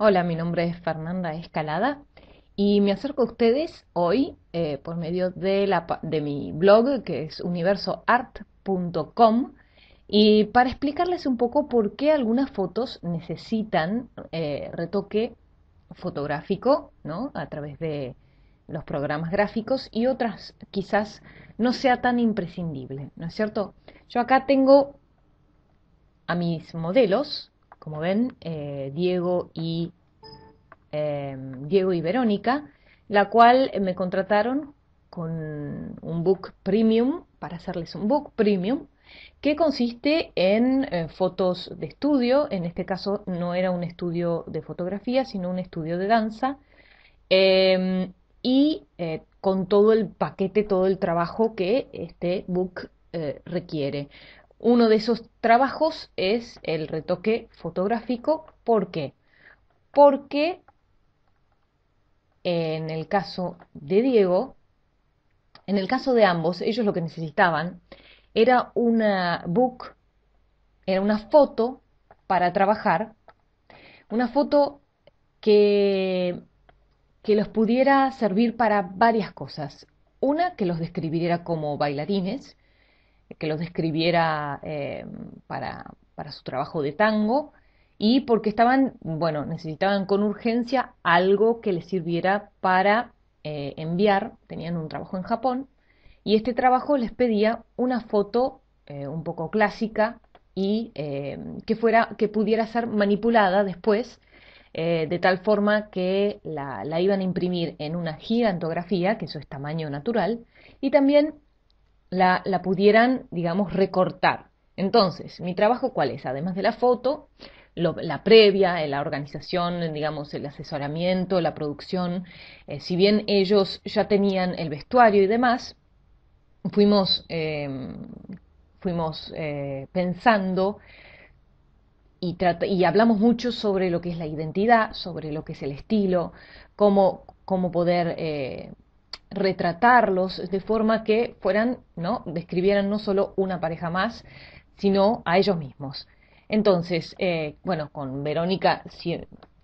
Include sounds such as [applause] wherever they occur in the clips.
Hola, mi nombre es Fernanda Escalada y me acerco a ustedes hoy eh, por medio de, la, de mi blog que es universoart.com y para explicarles un poco por qué algunas fotos necesitan eh, retoque fotográfico ¿no? a través de los programas gráficos y otras quizás no sea tan imprescindible, ¿no es cierto? Yo acá tengo a mis modelos, como ven, eh, Diego y em, Diego y Verónica, la cual me contrataron con un book premium para hacerles un book premium que consiste en eh, fotos de estudio, en este caso no era un estudio de fotografía, sino un estudio de danza, em, y eh, con todo el paquete, todo el trabajo que este book requiere. Uno de esos trabajos es el retoque fotográfico. ¿Por qué? Porque en el caso de Diego, en el caso de ambos, ellos lo que necesitaban era una book, era una foto para trabajar, una foto que, que los pudiera servir para varias cosas. Una, que los describiera como bailarines, que los describiera eh, para, su trabajo de tango y porque estaban, bueno, necesitaban con urgencia algo que les sirviera para eh, enviar, tenían un trabajo en Japón y este trabajo les pedía una foto eh, un poco clásica y que fuera, que pudiera ser manipulada después de tal forma que la, la, iban a imprimir en una gigantografía, que eso es tamaño natural, y también la, pudieran, digamos, recortar. Entonces, mi trabajo cuál es? Además de la foto, la previa, la organización, digamos, el asesoramiento, la producción, eh, si bien ellos ya tenían el vestuario y demás, fuimos, em, fuimos eh, pensando y, y, hablamos mucho sobre lo que es la identidad, sobre lo que es el estilo, cómo, cómo poder eh, retratarlos de forma que fueran, ¿no? describieran no solo una pareja más, sino a ellos mismos. Entonces, eh, bueno, con Verónica,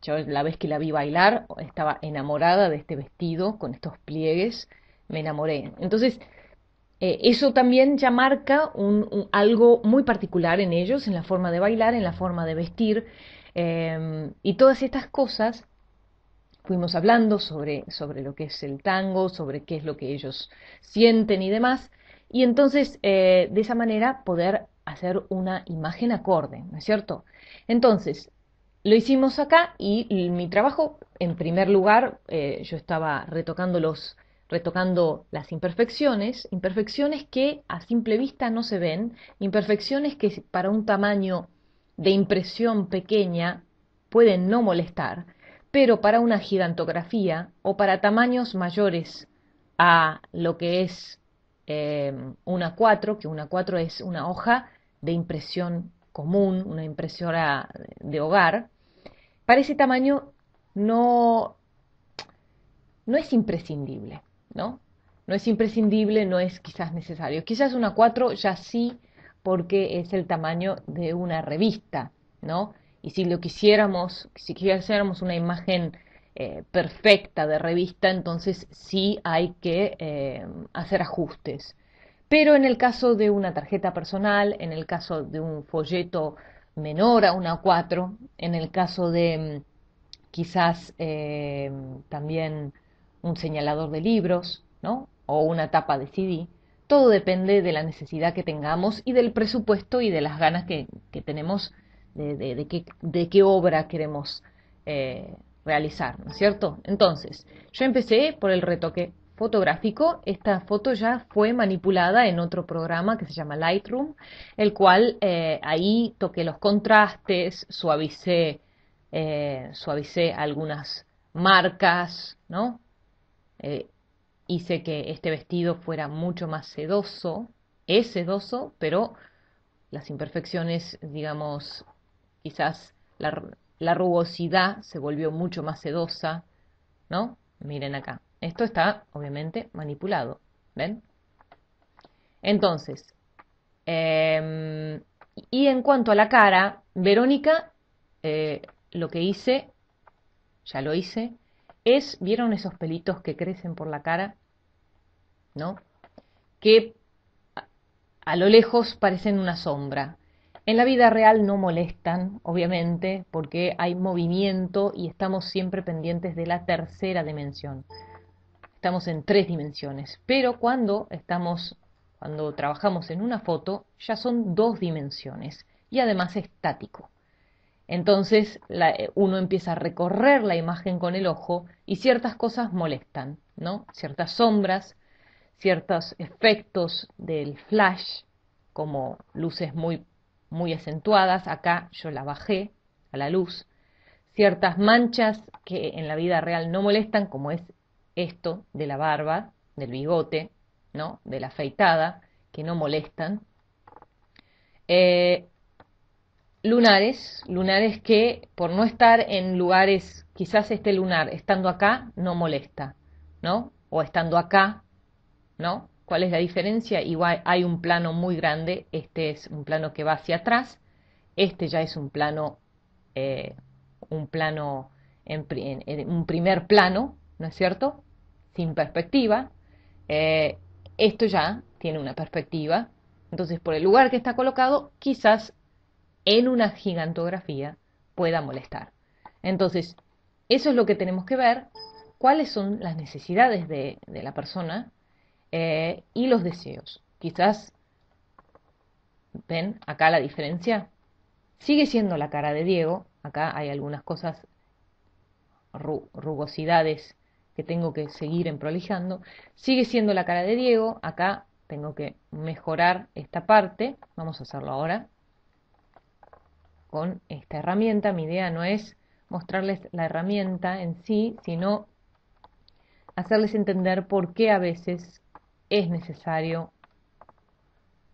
yo la vez que la vi bailar, estaba enamorada de este vestido con estos pliegues, me enamoré. Entonces, eh, eso también ya marca un, algo muy particular en ellos, en la forma de bailar, en la forma de vestir, eh, y todas estas cosas fuimos hablando sobre, sobre lo que es el tango, sobre qué es lo que ellos sienten y demás, y entonces eh, de esa manera poder hacer una imagen acorde, ¿no es cierto? Entonces, lo hicimos acá y, mi trabajo, en primer lugar, eh, yo estaba retocando los retocando las imperfecciones, imperfecciones que a simple vista no se ven, imperfecciones que para un tamaño de impresión pequeña pueden no molestar, pero para una gigantografía o para tamaños mayores a lo que es eh, una 4, que una 4 es una hoja de impresión común, una impresora de hogar, para ese tamaño no, no es imprescindible, ¿no? No es imprescindible, no es quizás necesario. Quizás una 4 ya sí, porque es el tamaño de una revista, ¿no? Y si lo quisiéramos, si quisiéramos una imagen eh, perfecta de revista, entonces sí hay que eh, hacer ajustes. Pero en el caso de una tarjeta personal, en el caso de un folleto menor a una 4, en el caso de mm, quizás eh, también un señalador de libros, ¿no? O una tapa de CD. Todo depende de la necesidad que tengamos y del presupuesto y de las ganas que, que tenemos de, qué, de qué, obra queremos eh, realizar, ¿no es cierto? Entonces, yo empecé por el retoque fotográfico. Esta foto ya fue manipulada en otro programa que se llama Lightroom, el cual eh, ahí toqué los contrastes, suavicé, eh, suavicé algunas marcas, ¿no? hice que este vestido fuera mucho más sedoso, es sedoso, pero las imperfecciones, digamos, quizás la, rugosidad se volvió mucho más sedosa, ¿no? Miren acá. Esto está obviamente manipulado, ¿ven? Entonces, em, y en cuanto a la cara, Verónica, eh, lo que hice ya lo hice, es, ¿vieron esos pelitos que crecen por la cara? ¿No? Que a lo lejos parecen una sombra. En la vida real no molestan, obviamente, porque hay movimiento y estamos siempre pendientes de la tercera dimensión. Estamos en tres dimensiones, pero cuando estamos cuando trabajamos en una foto ya son dos dimensiones y además estático. Entonces eh, uno empieza a recorrer la imagen con el ojo y ciertas cosas molestan, ¿no? Ciertas sombras, ciertos efectos del flash, como luces muy, muy acentuadas, acá yo la bajé a la luz, ciertas manchas que en la vida real no molestan, como es esto de la barba, del bigote, ¿no? De la afeitada, que no molestan. Eh, lunares, lunares que por no estar en lugares, quizás este lunar estando acá no molesta, ¿no? O estando acá, ¿no? ¿Cuál es la diferencia? Igual hay un plano muy grande, este es un plano que va hacia atrás, este ya es un plano, eh, un plano, en, un primer plano, ¿no es cierto? Sin perspectiva. Eh, esto ya tiene una perspectiva. Entonces, por el lugar que está colocado, quizás en una gigantografía pueda molestar. Entonces, eso es lo que tenemos que ver, cuáles son las necesidades de, la persona eh, y los deseos. Quizás, ven acá la diferencia, sigue siendo la cara de Diego, acá hay algunas cosas, rugosidades que tengo que seguir emprolijando, sigue siendo la cara de Diego, acá tengo que mejorar esta parte, vamos a hacerlo ahora, con esta herramienta. Mi idea no es mostrarles la herramienta en sí, sino hacerles entender por qué a veces es necesario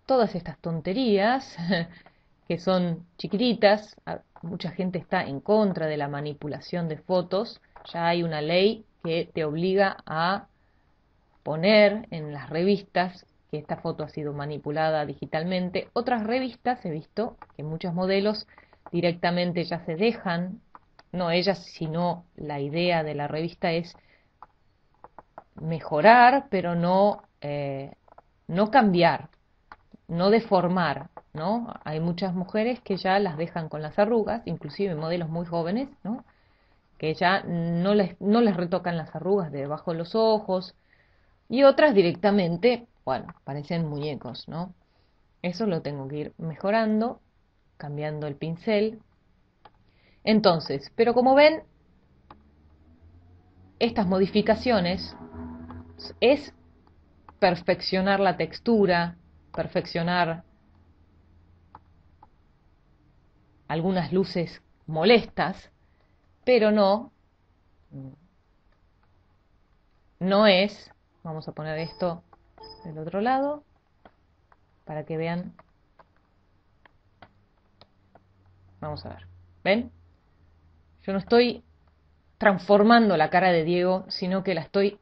todas estas tonterías [laughs] que son chiquititas. Mucha gente está en contra de la manipulación de fotos. Ya hay una ley que te obliga a poner en las revistas que esta foto ha sido manipulada digitalmente. Otras revistas he visto que muchos modelos directamente ya se dejan, no ellas, sino la idea de la revista es mejorar, pero no, eh, no cambiar, no deformar, ¿no? Hay muchas mujeres que ya las dejan con las arrugas, inclusive modelos muy jóvenes, ¿no? Que ya no les, no les retocan las arrugas de debajo de los ojos, y otras directamente, bueno, parecen muñecos, ¿no? Eso lo tengo que ir mejorando cambiando el pincel. Entonces, pero como ven, estas modificaciones es perfeccionar la textura, perfeccionar algunas luces molestas, pero no, no es, vamos a poner esto del otro lado, para que vean Vamos a ver. ¿Ven? Yo no estoy transformando la cara de Diego, sino que la estoy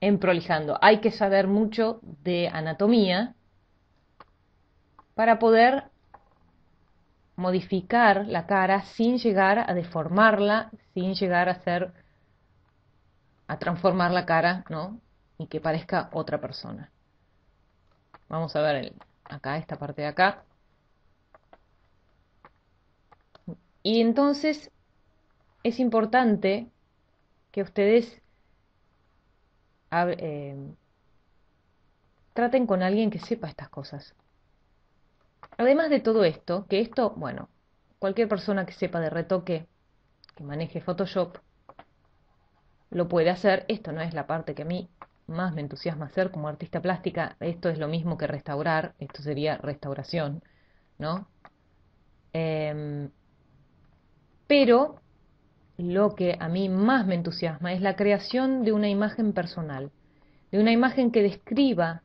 emprolijando. Hay que saber mucho de anatomía para poder modificar la cara sin llegar a deformarla, sin llegar a hacer a transformar la cara, ¿no? Y que parezca otra persona. Vamos a ver acá, esta parte de acá. Y entonces es importante que ustedes eh, traten con alguien que sepa estas cosas. Además de todo esto, que esto, bueno, cualquier persona que sepa de retoque, que maneje Photoshop, lo puede hacer. Esto no es la parte que a mí más me entusiasma hacer como artista plástica. Esto es lo mismo que restaurar. Esto sería restauración, ¿no? Em, pero lo que a mí más me entusiasma es la creación de una imagen personal, de una imagen que describa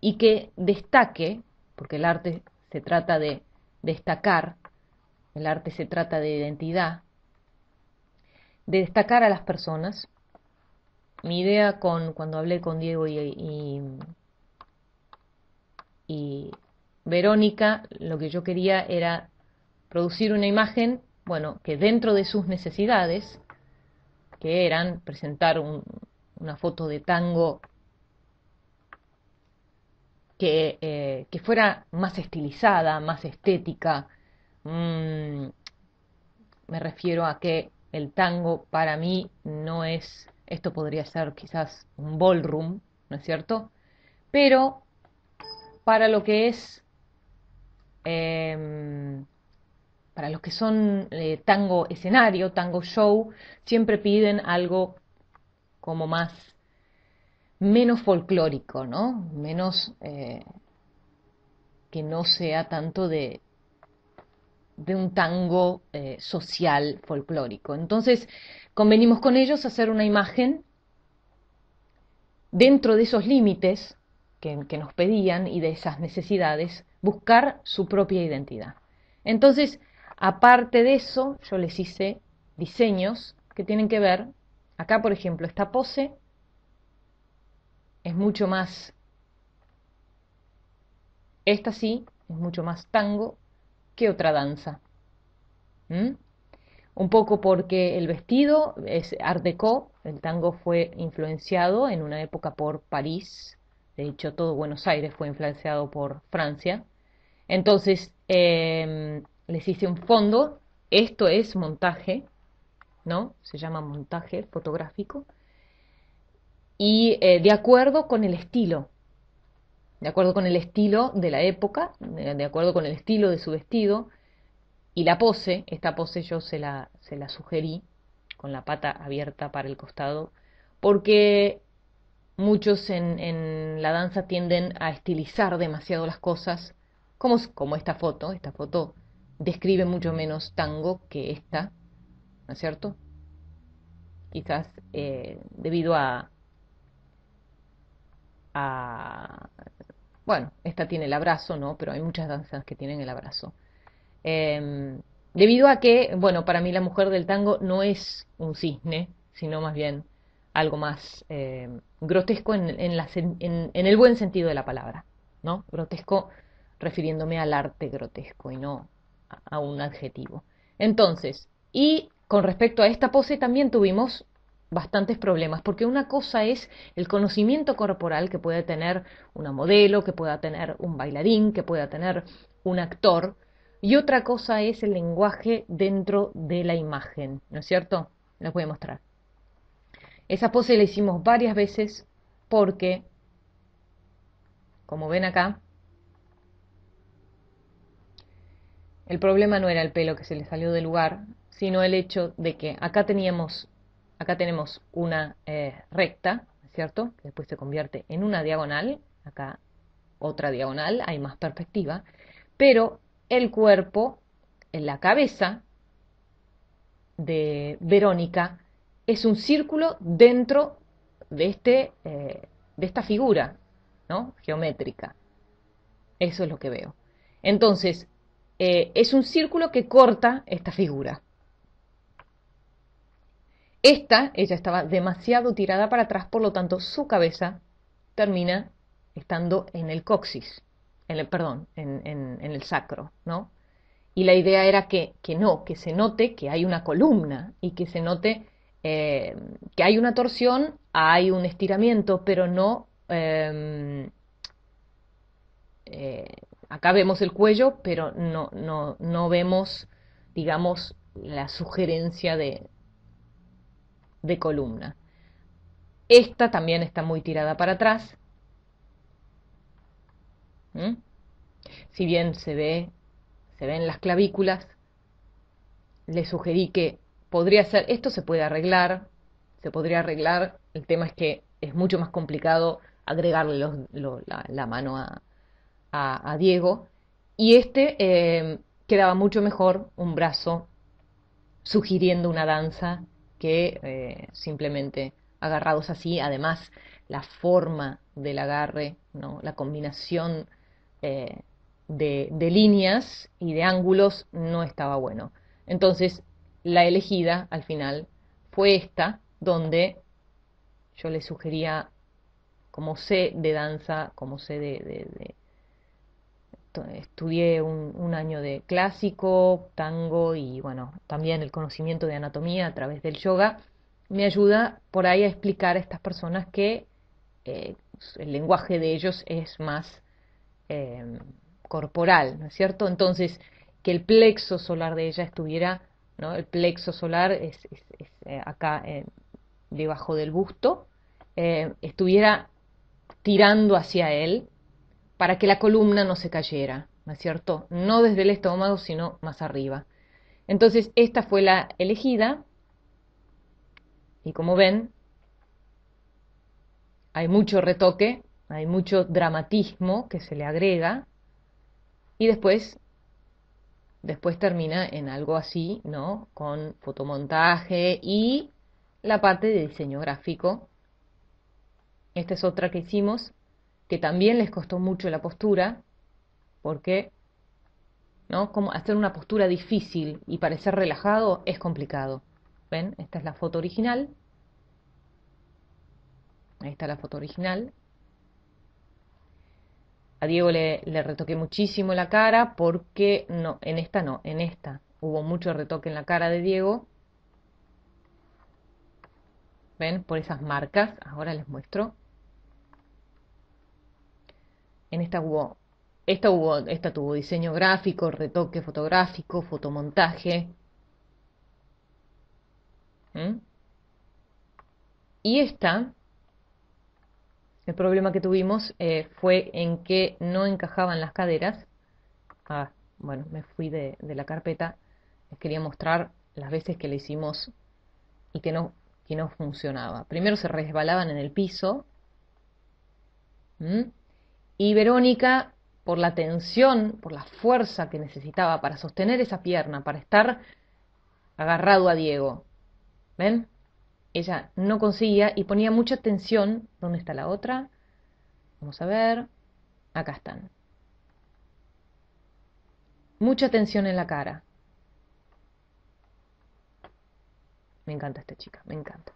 y que destaque, porque el arte se trata de destacar, el arte se trata de identidad, de destacar a las personas. Mi idea con cuando hablé con Diego y, y, y Verónica, lo que yo quería era producir una imagen, bueno, que dentro de sus necesidades, que eran presentar una foto de tango que, eh, que, fuera más estilizada, más estética. Mm, me refiero a que el tango para mí no es, esto podría ser quizás un ballroom, ¿no es cierto? Pero para lo que es, em, para los que son eh, tango escenario, tango show, siempre piden algo como más, menos folclórico, ¿no? Menos, eh, que no sea tanto de, de un tango eh, social folclórico. Entonces, convenimos con ellos hacer una imagen dentro de esos límites que, que, nos pedían y de esas necesidades, buscar su propia identidad. Entonces, aparte de eso, yo les hice diseños que tienen que ver, acá por ejemplo, esta pose es mucho más, esta sí, es mucho más tango que otra danza. Un poco porque el vestido es art déco, el tango fue influenciado en una época por París, de hecho todo Buenos Aires fue influenciado por Francia. Entonces em, les hice un fondo, esto es montaje, ¿no? Se llama montaje fotográfico. Y eh, de acuerdo con el estilo, de acuerdo con el estilo de la época, de acuerdo con el estilo de su vestido y la pose, esta pose yo se la, se la sugerí con la pata abierta para el costado, porque muchos en, en la danza tienden a estilizar demasiado las cosas, como, como esta foto, esta foto describe mucho menos tango que esta, ¿no es cierto? Quizás eh, debido a, a bueno, esta tiene el abrazo, ¿no? Pero hay muchas danzas que tienen el abrazo. Em, debido a que, bueno, para mí la mujer del tango no es un cisne, sino más bien algo más em, grotesco en, el buen sentido de la palabra, ¿no? Grotesco refiriéndome al arte grotesco y no a un adjetivo. Entonces, y con respecto a esta pose también tuvimos bastantes problemas, porque una cosa es el conocimiento corporal que puede tener una modelo, que pueda tener un bailarín, que pueda tener un actor, y otra cosa es el lenguaje dentro de la imagen, ¿no es cierto? Les voy a mostrar. Esa pose la hicimos varias veces porque, como ven acá, el problema no era el pelo que se le salió del lugar, sino el hecho de que acá teníamos Acá tenemos una eh, recta, ¿cierto? Que después se convierte en una diagonal. Acá otra diagonal, hay más perspectiva. Pero el cuerpo, en la cabeza de Verónica, es un círculo dentro de, este, eh, de esta figura, ¿no? Geométrica. Eso es lo que veo. Entonces, eh, es un círculo que corta esta figura. Esta, ella estaba demasiado tirada para atrás, por lo tanto su cabeza termina estando en el coxis, en el, perdón, en, el sacro, ¿no? Y la idea era que, que, no, que se note que hay una columna y que se note eh, que hay una torsión, hay un estiramiento, pero no... Eh, acá vemos el cuello, pero no, no, no vemos, digamos, la sugerencia de, de columna. Esta también está muy tirada para atrás. ¿Mm? Si bien se ve, se ven las clavículas, le sugerí que podría ser, esto se puede arreglar, se podría arreglar, el tema es que es mucho más complicado agregarle la, mano a, a, Diego, y este eh, quedaba mucho mejor un brazo sugiriendo una danza que eh, simplemente agarrados así, además la forma del agarre, ¿no? la combinación eh, de, líneas y de ángulos no estaba bueno. Entonces, la elegida al final fue esta, donde yo le sugería, como sé de danza, como sé de estudié un, año de clásico, tango y bueno, también el conocimiento de anatomía a través del yoga me ayuda por ahí a explicar a estas personas que eh, el lenguaje de ellos es más em, corporal, ¿no es cierto? Entonces, que el plexo solar de ella estuviera, ¿no? El plexo solar es, eh, acá debajo del busto, eh, estuviera tirando hacia él para que la columna no se cayera, ¿no es cierto? No desde el estómago, sino más arriba. Entonces, esta fue la elegida. Y como ven, hay mucho retoque, hay mucho dramatismo que se le agrega. Y después, después termina en algo así, ¿no? Con fotomontaje y la parte de diseño gráfico esta es otra que hicimos, que también les costó mucho la postura, porque ¿no? Como hacer una postura difícil y parecer relajado es complicado. ¿Ven? Esta es la foto original. Ahí está la foto original. A Diego le, le, retoqué muchísimo la cara porque no, en esta no, en esta hubo mucho retoque en la cara de Diego. ¿Ven? Por esas marcas. Ahora les muestro. En esta hubo, esta hubo, esta tuvo diseño gráfico, retoque fotográfico, fotomontaje. ¿Mm? Y esta, el problema que tuvimos eh, fue en que no encajaban las caderas. Ah, bueno, me fui de, la carpeta. Les quería mostrar las veces que le hicimos y que no, que no funcionaba. Primero se resbalaban en el piso. ¿Mm? Y Verónica, por la tensión, por la fuerza que necesitaba para sostener esa pierna, para estar agarrado a Diego, ¿ven? Ella no conseguía y ponía mucha tensión. ¿Dónde está la otra? Vamos a ver. Acá están. Mucha tensión en la cara. Me encanta esta chica, me encanta.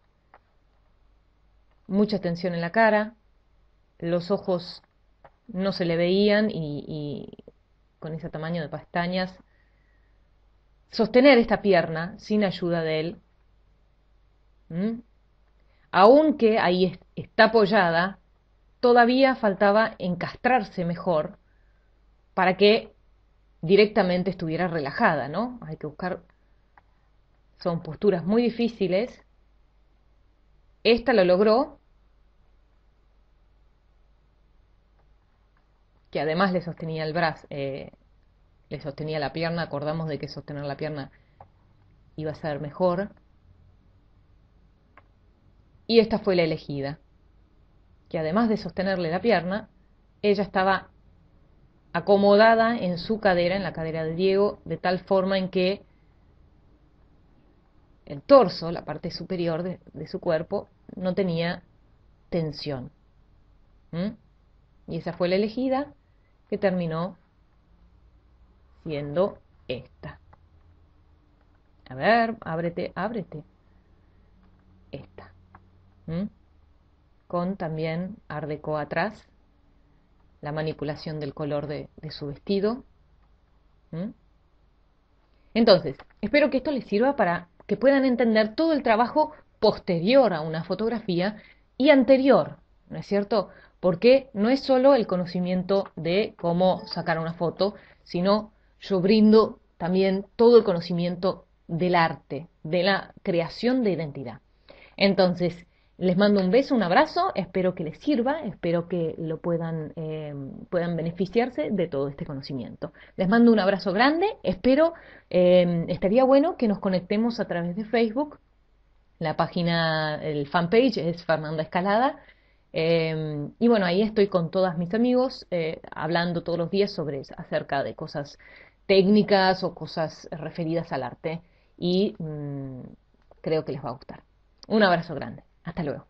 Mucha tensión en la cara, los ojos no se le veían y, con ese tamaño de pestañas, sostener esta pierna sin ayuda de él, aunque ahí está apoyada, todavía faltaba encastrarse mejor para que directamente estuviera relajada, ¿no? Hay que buscar, son posturas muy difíciles. Esta lo logró, que además le sostenía el brazo, eh, le sostenía la pierna, acordamos de que sostener la pierna iba a ser mejor. Y esta fue la elegida, que además de sostenerle la pierna, ella estaba acomodada en su cadera, en la cadera de Diego, de tal forma en que el torso, la parte superior de, su cuerpo, no tenía tensión. Y esa fue la elegida que terminó siendo esta. A ver, ábrete, ábrete. Esta. Con también ardeco atrás, la manipulación del color de, su vestido. Entonces, espero que esto les sirva para que puedan entender todo el trabajo posterior a una fotografía y anterior, ¿no es cierto? Porque no es solo el conocimiento de cómo sacar una foto, sino yo brindo también todo el conocimiento del arte, de la creación de identidad. Entonces, les mando un beso, un abrazo, espero que les sirva, espero que lo puedan, eh, puedan beneficiarse de todo este conocimiento. Les mando un abrazo grande, espero, eh, estaría bueno que nos conectemos a través de Facebook, la página, el fanpage es Fernanda Escalada, Em, y bueno, ahí estoy con todos mis amigos eh, hablando todos los días sobre acerca de cosas técnicas o cosas referidas al arte y mm, creo que les va a gustar. Un abrazo grande. Hasta luego.